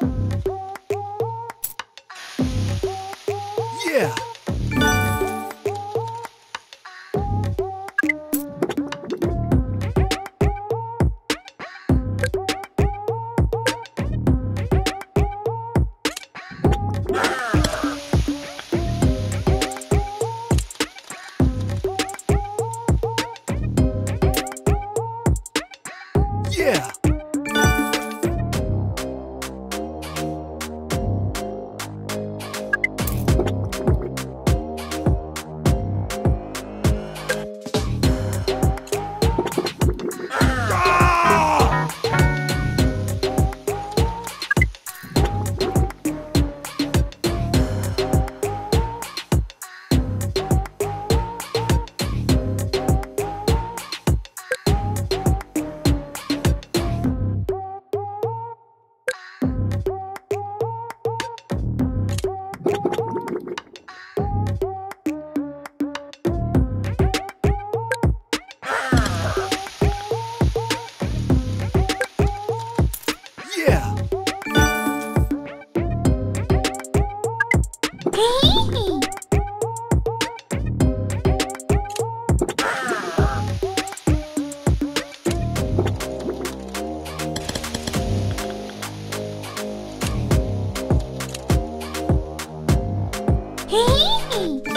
Yeah. Yeah. Hee hee!